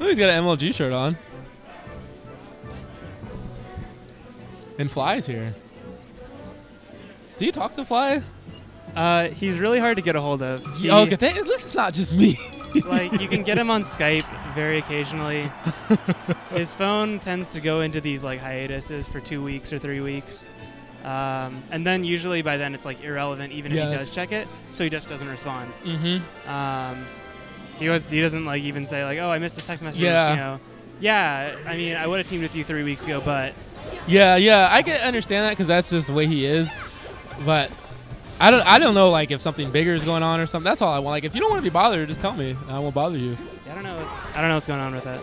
Oh, he's got an MLG shirt on. And Fly's here. Do you talk to Fly? Uh, he's really hard to get a hold of. He- oh, good. At least it's not just me. like you can get him on Skype very occasionally. His phone tends to go into these like hiatuses for two weeks or three weeks, um, and then usually by then it's like irrelevant even if he does check it. So he just doesn't respond. mm-hmm. Um, he was he doesn't like even say like oh I missed this text message. Yeah. You know. Yeah, I mean, I would have teamed with you three weeks ago, but Yeah, yeah, I can understand that because that's just the way he is. But I don't, I don't know, like if something bigger is going on or something. That's all I want. Like if you don't want to be bothered, just tell me. and I won't bother you. I don't know. What's, I don't know what's going on with that.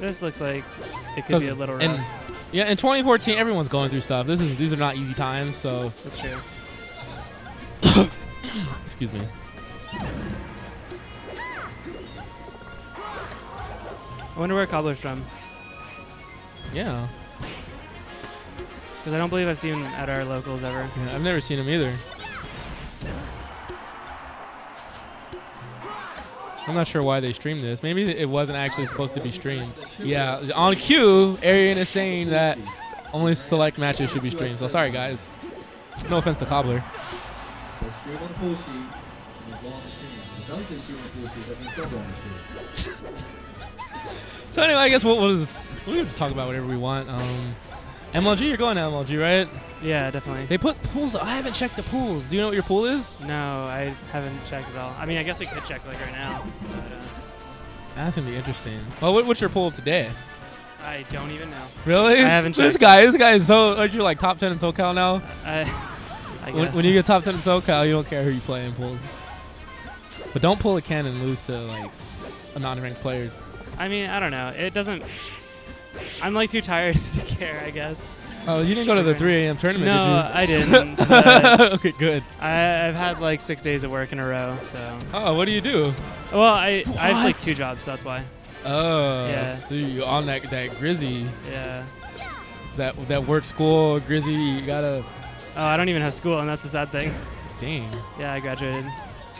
This looks like it could be a little rough. and yeah, in 2014, everyone's going through stuff. This is these are not easy times. So That's true. excuse me. I wonder where Cobbler's from. Yeah, Because I don't believe I've seen him at our locals ever. yeah I've never seen him either. I'm not sure why they streamed this. Maybe it wasn't actually supposed to be streamed. Yeah, on cue, Arian is saying that only select matches should be streamed. So sorry, guys. No offense to Cobbler. そして15の講師、日本市民、男性中の講師、that means double on the street. So anyway, I guess what was we can talk about whatever we want. Um, MLG, you're going to MLG, right? Yeah, definitely. They put pools. I haven't checked the pools. Do you know what your pool is? no, I haven't checked at all. I mean, I guess we could check like right now, but uh, That's gonna be interesting. Well, what, what's your pool today? I don't even know. Really? I haven't This checked. guy, this guy is so. Aren't you like top ten in SoCal now? I, I When, guess. when you get top ten in SoCal, you don't care who you play in pools. But don't pull a can and lose to like a non-ranked player. I mean, I don't know. It doesn't. I'm like too tired to care. I guess. Oh, you didn't go to the 3 a.m. tournament, No, did you? I didn't. okay, good. I, I've had like six days of work in a row, so. Oh, what do you do? Well, I I have like two jobs, so that's why. Oh, Yeah. so you on that that Grizzy, Yeah. that that work school Grizzy. You gotta. Oh, I don't even have school, and that's the sad thing. Dang. Yeah, I graduated.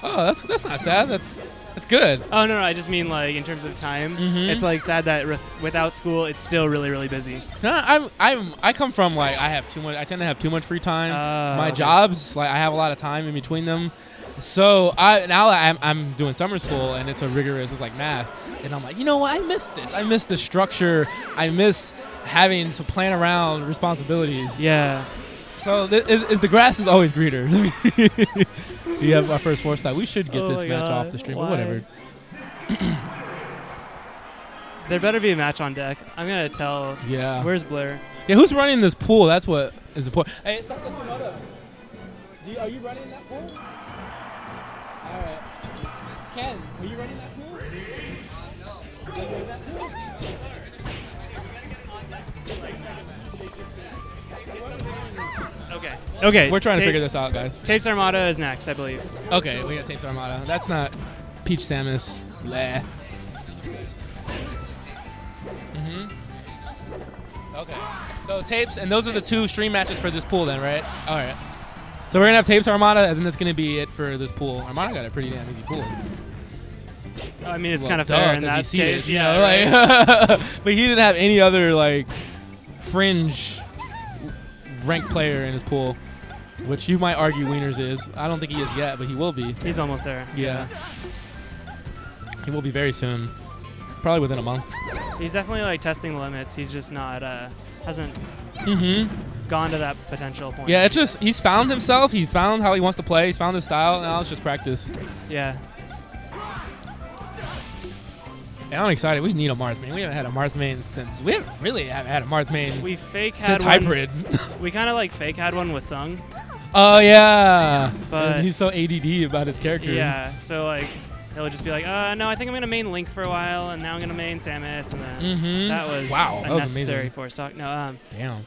Oh, that's that's not sad. That's that's good. Oh no, no, I just mean like in terms of time. Mhm. It's like sad that with, without school, it's still really, really busy. No, I'm I'm I come from like I have too much. I tend to have too much free time. Oh, My okay. jobs, like I have a lot of time in between them. So I now I'm I'm doing summer school and it's a rigorous. It's like math, and I'm like, you know what? I miss this. I miss the structure. I miss having to plan around responsibilities. Yeah. So th- is, is the grass is always greener. we have our first four star. We should get Oh this my match off the stream, why? but whatever. There better be a match on deck. I'm gonna tell. Yeah. Where's Blair? Yeah, who's running this pool? That's what is important. Hey, Saka Sonoda, do you, are you running that pool? All right. Ken, are you running that pool? Are you in Okay. We're trying to figure this out, guys. Tapes Armada is next, I believe. Okay, we got Tapes Armada. That's not Peach Samus. Bleh. Mhm. Okay. So tapes, and those are the two stream matches for this pool, then, right? All right. So we're gonna have Tapes Armada, and then that's gonna be it for this pool. Armada got a pretty damn easy pool. I mean, it's Well, kind of duh, fair in that case. you yeah. know, right. like- but he didn't have any other like fringe ranked player in his pool, which you might argue Wieners is. I don't think he is yet, but he will be. He's almost there. Yeah. He will be very soon. Probably within a month. He's definitely like testing the limits. He's just not uh hasn't Mm-hmm. gone to that potential point. Yeah, it's just he's found himself. He's found how he wants to play. He's found his style. Now it's just practice. Yeah. And I'm excited. We need a Marth main. We haven't had a Marth main since we haven't really haven't had a Marth main We fake had since one, hybrid. We kind of like fake had one with Sung. Oh yeah, But- he's so ADD about his characters. Yeah. So like he'll just be like, uh, no, I think I'm gonna main Link for a while, and now I'm gonna main Samus, and then Mhm. that was Wow, that was amazing. for stock. No, um, Damn.